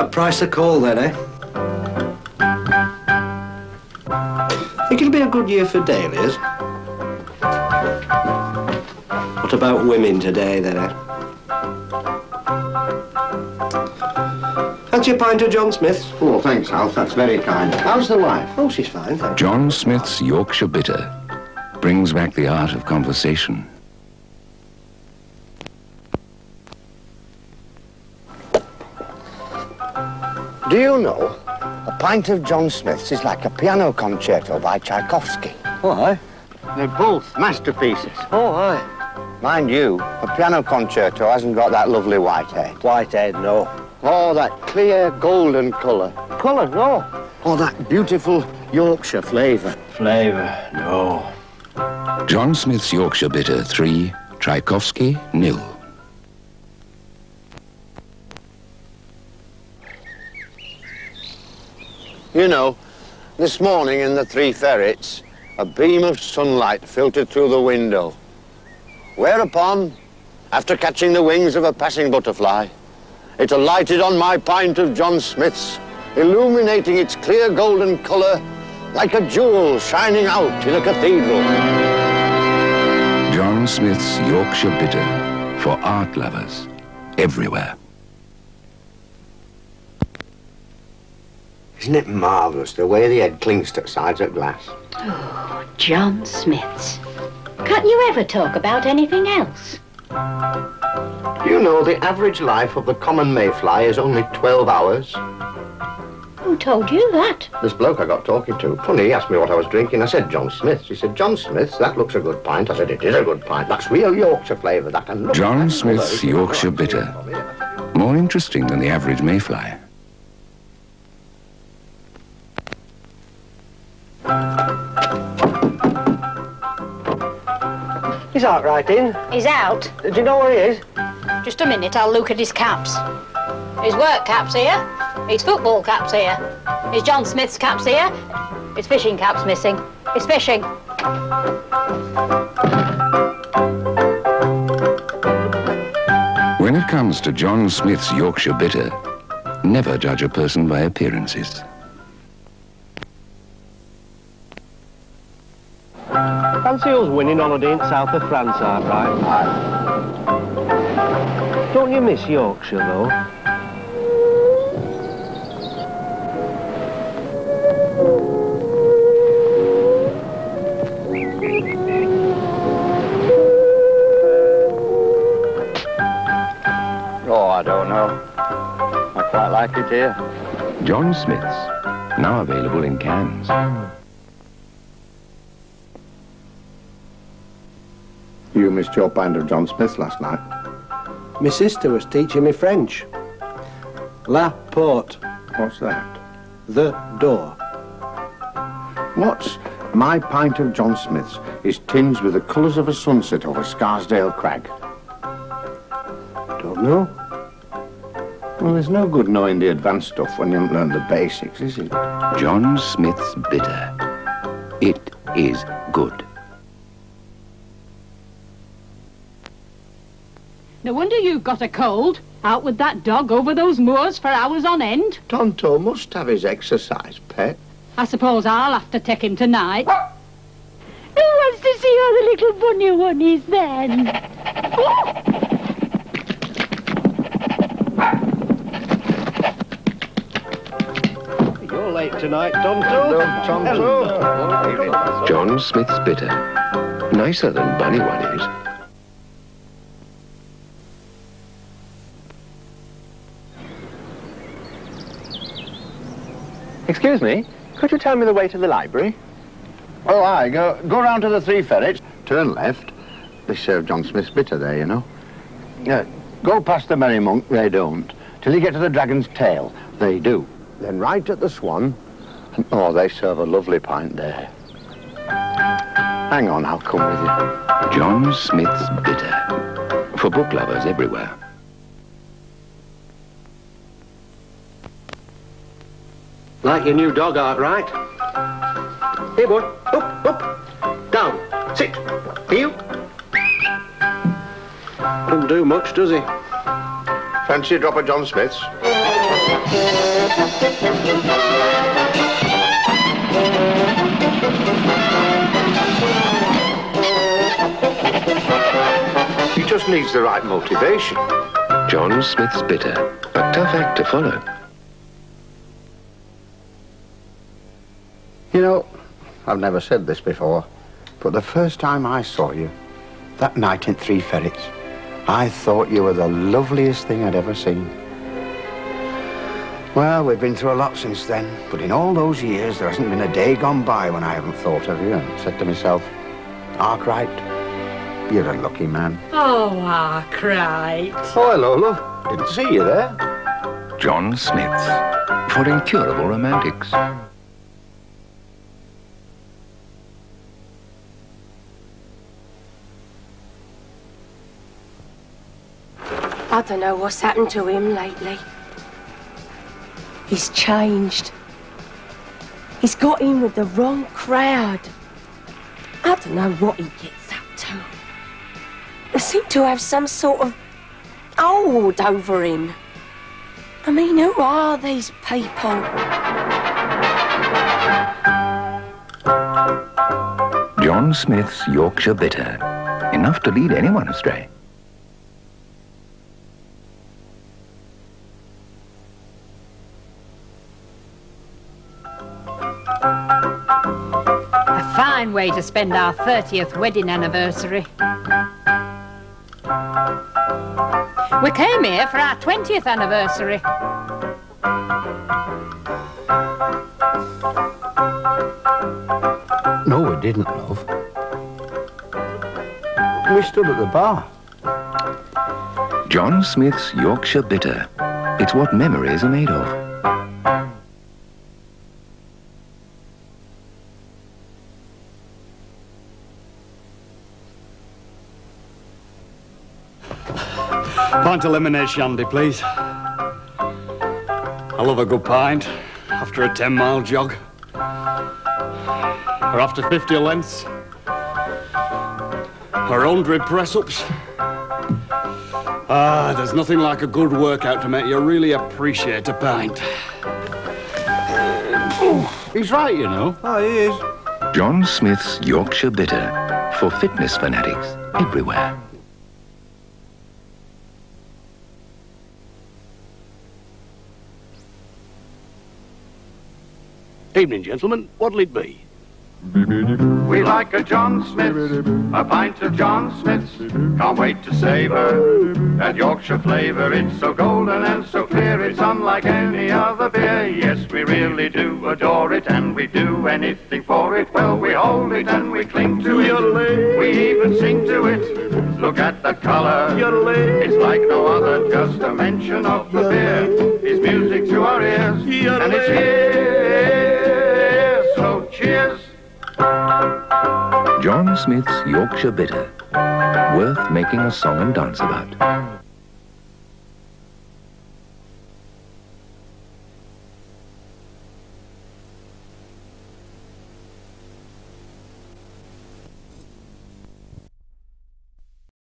about price of coal then, eh? Think it'll be a good year for Dahlias? What about women today then, eh? Fancy a pint of John Smith's? Oh, thanks, Alf. That's very kind. How's the wife? Oh, she's fine, thank you. John Smith's Yorkshire Bitter brings back the art of conversation. Do you know, a pint of John Smith's is like a piano concerto by Tchaikovsky. Oh, aye. They're both masterpieces. Oh, aye. Mind you, a piano concerto hasn't got that lovely white head. White head, no. Oh, that clear golden colour. Colour, no. Oh, that beautiful Yorkshire flavour. Flavour, no. John Smith's Yorkshire Bitter 3, Tchaikovsky nil. You know, this morning in the Three Ferrets, a beam of sunlight filtered through the window. Whereupon, after catching the wings of a passing butterfly, it alighted on my pint of John Smith's, illuminating its clear golden colour like a jewel shining out in a cathedral. John Smith's Yorkshire Bitter for art lovers everywhere. Isn't it marvellous the way the head clings to the sides of glass? Oh, John Smith's. Can't you ever talk about anything else? You know, the average life of the common mayfly is only 12 hours. Who told you that? This bloke I got talking to, funny, he asked me what I was drinking. I said, John Smith's. He said, John Smith's, that looks a good pint. I said, it is a good pint. That's real Yorkshire flavour, that. And look, John Smith's. Yorkshire Bitter. More interesting than the average mayfly. He's out right in. He's out. Do you know where he is? Just a minute, I'll look at his caps. His work cap's here. His football cap's here. His John Smith's cap's here. His fishing cap's missing. He's fishing. When it comes to John Smith's Yorkshire Bitter, never judge a person by appearances. Fancy us winning holiday in south of France, all right? Don't you miss Yorkshire, though? Oh, I don't know. I quite like it here. John Smith's, now available in cans. You missed your pint of John Smith last night. My sister was teaching me French. La porte, What's that? the door. What's my pint of John Smith's is tinged with the colours of a sunset over Scarsdale Crag. Don't know. Well, there's no good knowing the advanced stuff when you haven't learned the basics, is it? John Smith's Bitter. It is good. You've got a cold. Out with that dog over those moors for hours on end. Tonto must have his exercise, pet. I suppose I'll have to take him tonight. Who wants to see all the little bunny bunnies then? You're late tonight, Tonto. Tonto. John Smith's Bitter. Nicer than Bunny One is. Excuse me, could you tell me the way to the library? Oh, aye. Go, go round to the Three Ferrets, turn left. They serve John Smith's bitter there, you know. Yeah, go past the Merry Monk, they don't. Till you get to the Dragon's Tail, they do. Then right at the Swan, and oh, they serve a lovely pint there. Hang on, I'll come with you. John Smith's Bitter. For book lovers everywhere. Like your new dog, Art, right? Here, boy. Up, up. Down. Sit. Heel. Doesn't do much, does he? Fancy a drop of John Smith's? He just needs the right motivation. John Smith's Bitter, a tough act to follow. You know, I've never said this before, but the first time I saw you, that night in Three Ferrets, I thought you were the loveliest thing I'd ever seen. Well, we've been through a lot since then, but in all those years, there hasn't been a day gone by when I haven't thought of you and said to myself, Arkwright, you're a lucky man. Oh, Arkwright. Oh, hello, love. Didn't see you there. John Smith's, for incurable romantics. I don't know what's happened to him lately. He's changed. He's got in with the wrong crowd. I don't know what he gets up to. They seem to have some sort of hold over him. I mean, who are these people? John Smith's Yorkshire Bitter, enough to lead anyone astray. Fine way to spend our 30th wedding anniversary. We came here for our 20th anniversary. No, we didn't, love. We stood at the bar. John Smith's Yorkshire Bitter. It's what memories are made of. Pint of lemonade shandy, please. I love a good pint after a 10 mile jog. Or after 50 lengths. Or 100 press ups. Ah, there's nothing like a good workout to make you really appreciate a pint. Oh, He's right, you know. Oh, he is. John Smith's Yorkshire Bitter, for fitness fanatics everywhere. Evening, gentlemen. What'll it be? We like a John Smith's, a pint of John Smith's. Can't wait to savor that Yorkshire flavour. It's so golden and so clear, it's unlike any other beer. Yes, we really do adore it, and we do anything for it. Well, we hold it and we cling to it. We even sing to it. Look at that colour. It's like no other, just a mention of the beer. Is music to our ears, and it's here. John Smith's Yorkshire Bitter, worth making a song and dance about.